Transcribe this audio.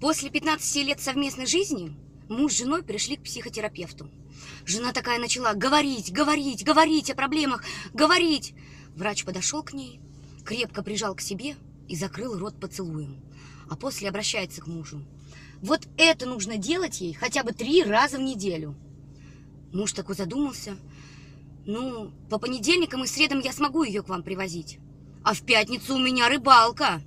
После 15 лет совместной жизни муж с женой пришли к психотерапевту. Жена такая начала говорить, говорить, говорить о проблемах, говорить. Врач подошел к ней, крепко прижал к себе и закрыл рот поцелуем. А после обращается к мужу. Вот это нужно делать ей хотя бы три раза в неделю. Муж такой задумался. Ну, по понедельникам и средам я смогу ее к вам привозить. А в пятницу у меня рыбалка.